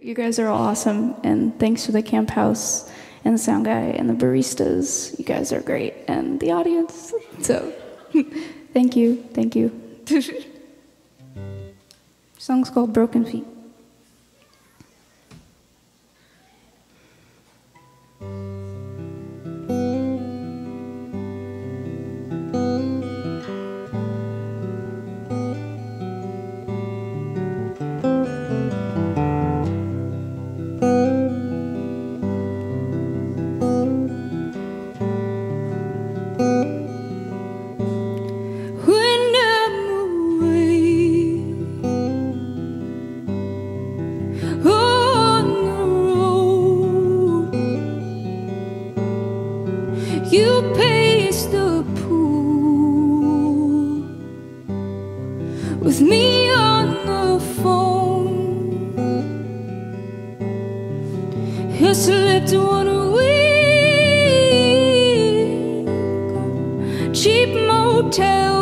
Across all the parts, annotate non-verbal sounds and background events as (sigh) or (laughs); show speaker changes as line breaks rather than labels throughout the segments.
You guys are all awesome, and thanks to the camp house and the sound guy and the baristas. You guys are great, and the audience. (laughs) So, (laughs) thank you, thank you. (laughs) Song's called Broken Feet. With me on the phone. You slipped one week cheap motel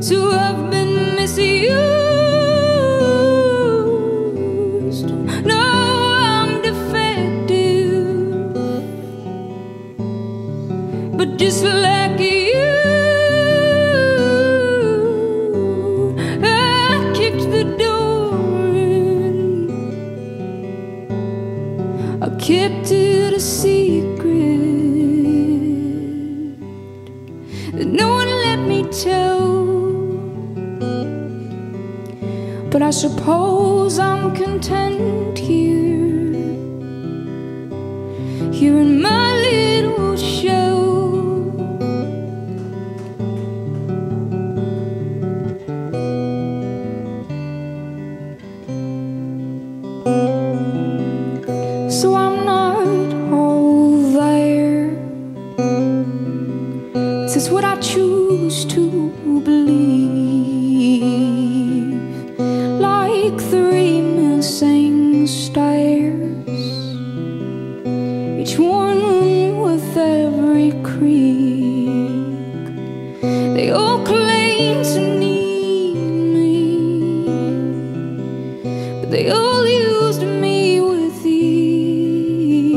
So I've been misused. Now I'm defective, but just like you, I kicked the door in. I kept it a secret that no one let me tell. But I suppose I'm content here, here in my little shell. So I'm not all there. This is what I choose they all used me with ease.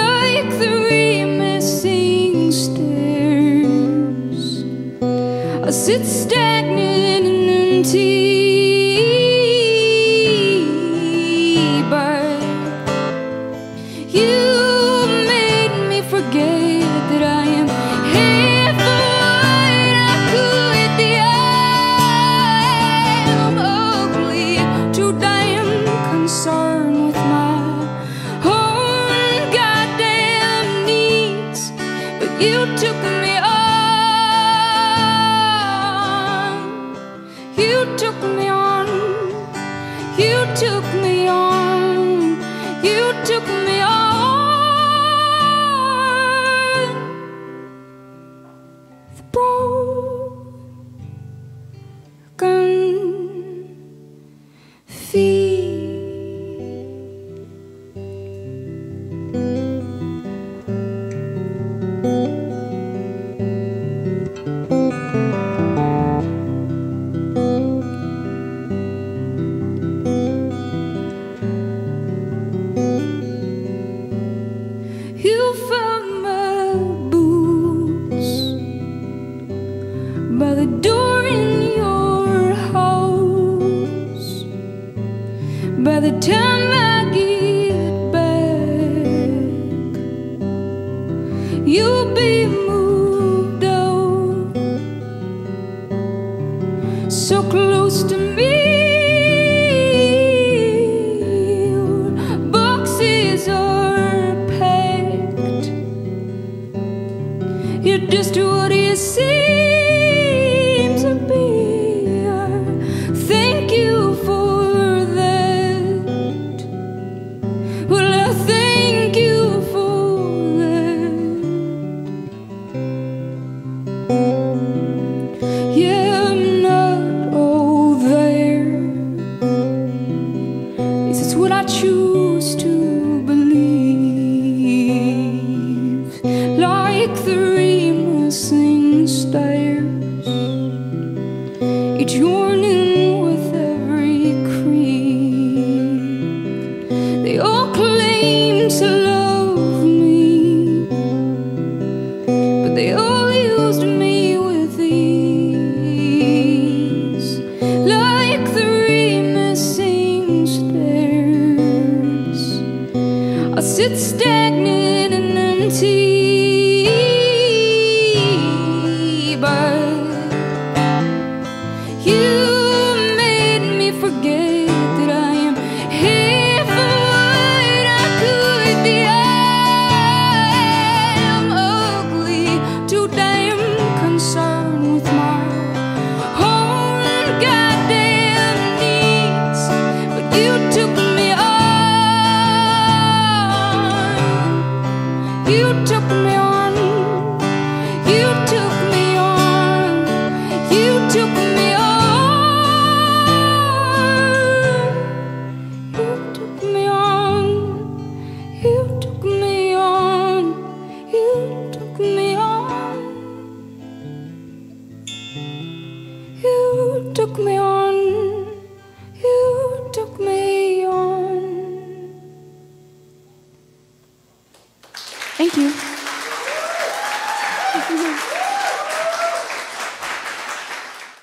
Like three missing stairs, I sit stagnant and empty. The with every. They all claim to love me, but they all used me with ease, like three missing stairs. I sit stagnant and empty.